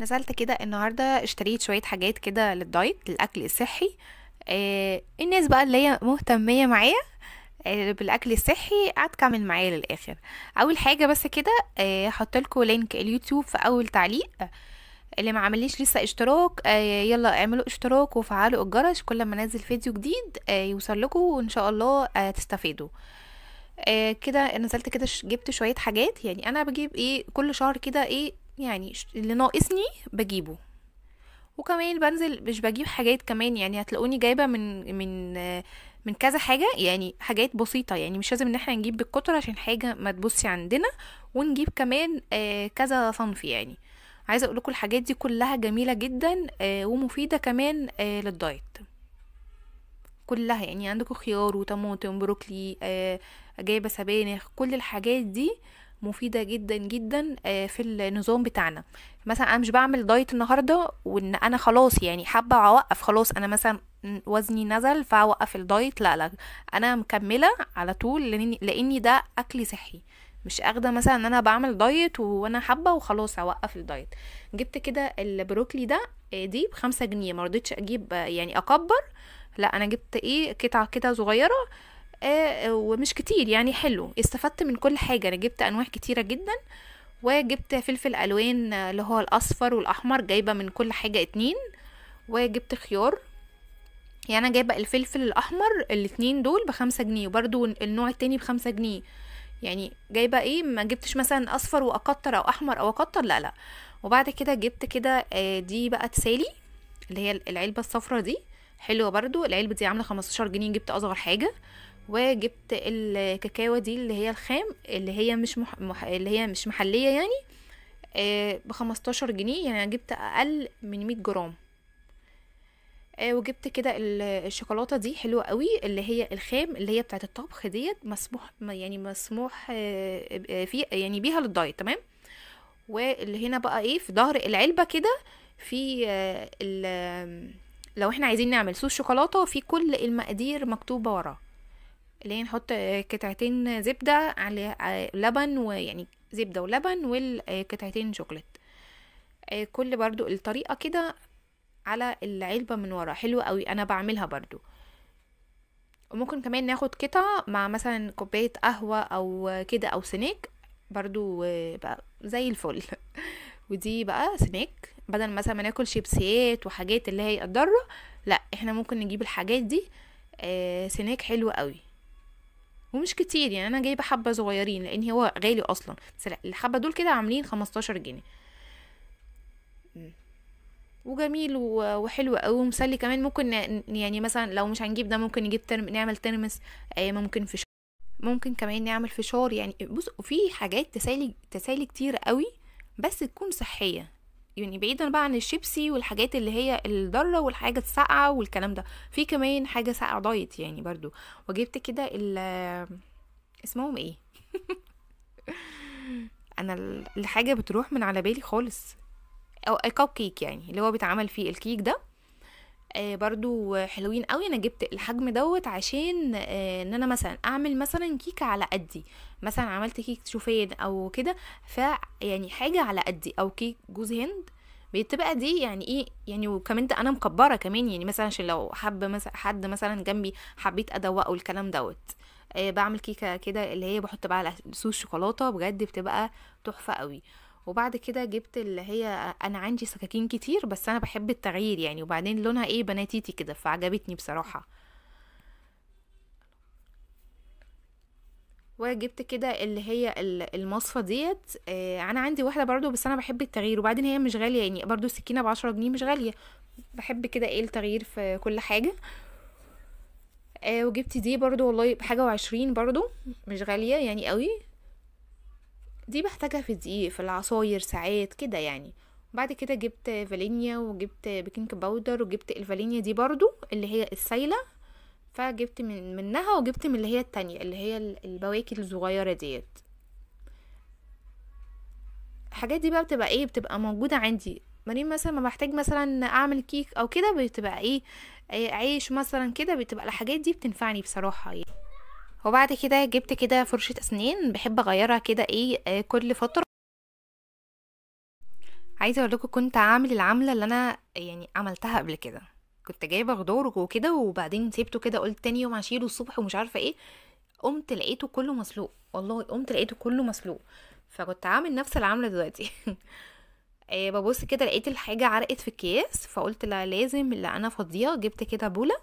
نزلت كده النهارده اشتريت شوية حاجات كده للدايت للأكل الصحي. آه الناس بقى اللي هي مهتمية معايا آه بالأكل الصحي هتكمل معايا للآخر. أول حاجة بس كده آه هحط لكم لينك اليوتيوب في أول تعليق. اللي ما عمليش لسه اشتراك آه يلا اعملوا اشتراك وفعلوا الجرس. كل ما انزل فيديو جديد آه يوصل لكم وإن شاء الله آه تستفيدوا. آه كده نزلت كده جبت شوية حاجات. يعني أنا بجيب إيه كل شهر كده إيه يعني اللي ناقصني بجيبه. وكمان بنزل مش بجيب حاجات كمان يعني هتلاقوني جايبة من من من كذا حاجة يعني حاجات بسيطة يعني مش لازم إن إحنا نجيب بالكتر عشان حاجة ما تبصي عندنا ونجيب كمان آه، كذا صنف يعني. عايزة أقول لكم الحاجات دي كلها جميلة جدا آه، ومفيدة كمان آه، للدايت. كلها يعني عندكم خيار وطماطم بروكلي جايبة سبانخ كل الحاجات دي مفيدة جدا جدا آه، في النظام بتاعنا. مثلا أنا مش بعمل دايت النهاردة وإن أنا خلاص يعني حابة أوقف خلاص أنا مثلا وزني نزل فأوقف الدايت. لا لا أنا مكملة على طول لإني, ده أكل صحي. مش أخدة مثلا إن أنا بعمل دايت وأنا حابة وخلاص أوقف الدايت. جبت كده البروكلي ده آه، دي بخمسة جنيه. مرضتش أجيب آه، يعني أكبر. لا أنا جبت إيه قطعة كده صغيرة. آه، ومش كتير يعني حلو. استفدت من كل حاجة. أنا جبت أنواع كتيرة جدا وجبت فلفل ألوان آه، اللي هو الأصفر والأحمر جايبة من كل حاجة اتنين. وجبت خيار. يعني أنا جايبة الفلفل الأحمر الاتنين دول بخمسة جنيه وبرضو النوع التاني بخمسة جنيه. يعني جايبة إيه؟ ما جبتش مثلا أصفر وأكتر أو أحمر أو أكتر لا لا. وبعد كده جبت كده آه، دي بقى تسالي اللي هي العلبة الصفرا دي. حلوة برضو العلبة دي عاملة 15 جنيه جبت أصغر حاجة. وجبت الكاكاو دي اللي هي الخام اللي هي مش مح... مح... اللي هي مش محلية يعني آه ب 15 جنيه يعني أنا جبت أقل من 100 جرام. آه وجبت كده ال- الشوكولاتة دي حلوة قوي اللي هي الخام اللي هي بتاعه الطبخ ديت مسموح يعني مسموح آه، آه، في يعني بيها للدايت تمام؟ واللي هنا بقى إيه في ظهر العلبة كده في آه، لو إحنا عايزين نعمل صوص شوكولاتة في كل المقادير مكتوبة وراه اللي هي نحط قطعتين زبدة على لبن ويعني زبدة ولبن والقطعتين شوكولات آه، كل برضو الطريقة كده على العلبة من ورا. حلوة قوي. أنا بعملها برضو. وممكن كمان ناخد قطعة مع مثلا كوباية قهوة أو كده أو سناك برضو آه، بقى زي الفل. ودي بقى سناك بدل مثلا ما ناكل شيبسيات وحاجات اللي هي ضارة لأ إحنا ممكن نجيب الحاجات دي. آه، سناك حلو قوي. ومش كتير يعني أنا جايبة حبة صغيرين لأن هو غالي أصلا. بس الحبة دول كده عاملين 15 جنيه. وجميل وحلو قوي ومسلي كمان. ممكن يعني مثلا لو مش هنجيب ده ممكن نجيب ترم نعمل ترمس آه، ممكن فشار. ممكن كمان نعمل فشار يعني بص في حاجات تسالي تسالي كتير قوي بس تكون صحية. يعني بعيدا بقى عن الشيبسي والحاجات اللي هي الضارة والحاجة الساقعة والكلام ده. في كمان حاجة ساقعة دايت يعني برضو. وجبت كده ال اسمهم إيه؟ أنا ال- الحاجة بتروح من على بالي خالص. أو كوب كيك يعني اللي هو بيتعمل فيه الكيك ده. برضو حلوين قوي. أنا جبت الحجم دوت عشان آه إن أنا مثلا أعمل مثلا كيكة على قدي. مثلا عملت كيك شوفان أو كده ف يعني حاجة على قدي أو كيك جوز هند. بتبقى دي يعني إيه؟ يعني وكمان أنا مكبرة كمان. يعني مثلا عشان لو حب مثلا حد مثلا جنبي حبيت أدوقه الكلام دوت. آه بعمل كيكة كده اللي هي بحط بقى على صوص شوكولاتة. بجد بتبقى تحفة قوي. وبعد كده جبت اللي هي أنا عندي سكاكين كتير بس أنا بحب التغيير يعني وبعدين لونها إيه بناتيتي كده فعجبتني بصراحة. وجبت كده اللي هي ال- المصفى ديت آه أنا عندي واحدة برضو بس أنا بحب التغيير وبعدين هي مش غالية يعني برضو السكينة بعشرة جنيه مش غالية. بحب كده إيه التغيير في كل حاجة. آه وجبت دي برضو والله بحاجة وعشرين برضو مش غالية يعني قوي. دي بحتاجها في الدقيق في العصاير ساعات كده يعني. بعد كده جبت فانيليا وجبت بيكنج باودر وجبت الفانيليا دي برضو اللي هي السايلة فجبت من منها وجبت من اللي هي التانية اللي هي ال- البواكي الصغيرة ديت. الحاجات دي بقى بتبقى إيه؟ بتبقى موجودة عندي. مريم مثلا ما بحتاج مثلا أعمل كيك أو كده بتبقى إيه؟ عيش مثلا كده بتبقى الحاجات دي بتنفعني بصراحة يعني. وبعد كده جبت كده فرشة أسنان بحب أغيرها كده إيه آه، كل فترة. عايزة أقول لكم كنت عامل العملة اللي أنا يعني عملتها قبل كده. كنت جايبة خضار وكده وبعدين سيبته كده قلت تاني يوم هشيله الصبح ومش عارفة إيه. قمت لقيته كله مسلوق والله قمت لقيته كله مسلوق. فكنت عامل نفس العملة دلوقتي. إيه ببص كده لقيت الحاجة عرقت في الكياس فقلت لا لازم اللي أنا فاضية جبت كده بولة.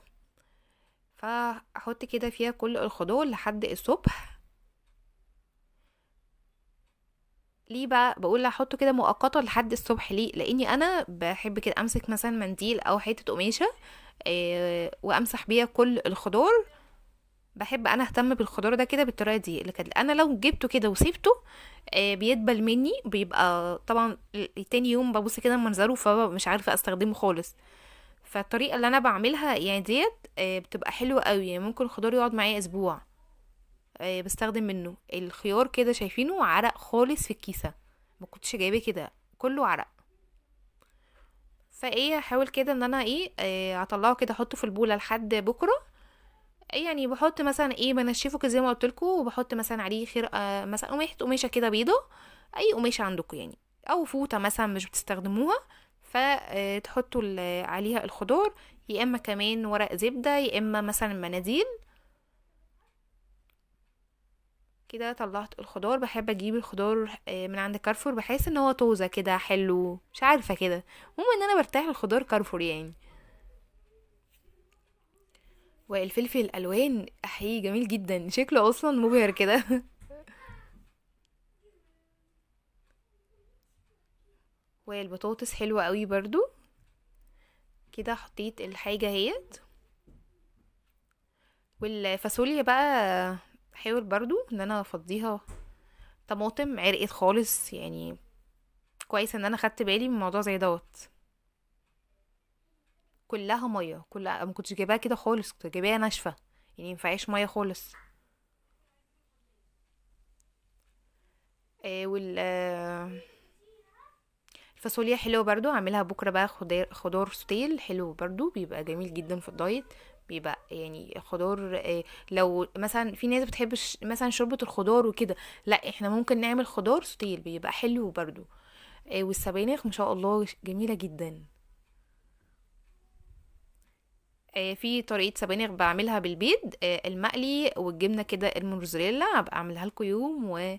فأحط كده فيها كل الخضار لحد الصبح. ليه بقى؟ بقول احطه كده مؤقتا لحد الصبح. ليه؟ لأني أنا بحب كده أمسك مثلا منديل أو حتة قماشة إيه وأمسح بيها كل الخضار. بحب أنا أهتم بالخضار ده كده بالطريقة دي. لكن أنا لو جبته كده وسيبته آه بيدبل مني بيبقى طبعا تاني يوم ببص كده منظره فمش عارفة أستخدمه خالص. فالطريقة اللي أنا بعملها يعني ديت آه بتبقى حلوة قوي يعني ممكن الخضار يقعد معايا أسبوع آه بستخدم منه. الخيار كده شايفينه عرق خالص في الكيسة. ما كنتش جايبه كده كله عرق. فإيه أحاول كده إن أنا إيه آه أطلعه كده أحطه في البولة لحد بكرة. يعني بحط مثلا إيه بنشفه كده زي ما قلت لكم وبحط مثلا عليه خير آه مثلا قماشه قماشه كده بيضة أي قماشه عندكم يعني أو فوطة مثلا مش بتستخدموها. فتحطوا عليها الخضار يا إما كمان ورق زبدة يا إما مثلا مناديل. كده طلعت الخضار. بحب أجيب الخضار من عند كارفور. بحس إن هو طوزه كده حلو. مش عارفة كده. المهم إن أنا برتاح الخضار كارفور يعني. والفلفل الألوان أحيي جميل جدا. شكله أصلا مبهر كده. والبطاطس حلوة قوي برضو. كده حطيت الحاجة اهيت. والفاصوليا بقى بحاول برضو إن أنا أفضيها. طماطم عرقت خالص يعني كويس إن أنا خدت بالي من موضوع زي دوت. كلها مية كلها ما كنتش جايباها كده خالص كنت جايباها ناشفة. يعني مينفعش مية خالص. آه وال آه الفاصوليا حلوة برضو اعملها بكرة بقى خضار خضار ستيل حلو برضو بيبقى جميل جدا في الدايت بيبقى يعني خضار آه لو مثلا في ناس بتحب مثلا شوربة الخضار وكده لأ إحنا ممكن نعمل خضار ستيل بيبقى حلو برضو آه والسبانخ ما شاء الله جميلة جدا. في طريقة سبانخ بعملها بالبيض المقلي والجبنة كده الموزاريلا هبقى أعملها لكم يوم و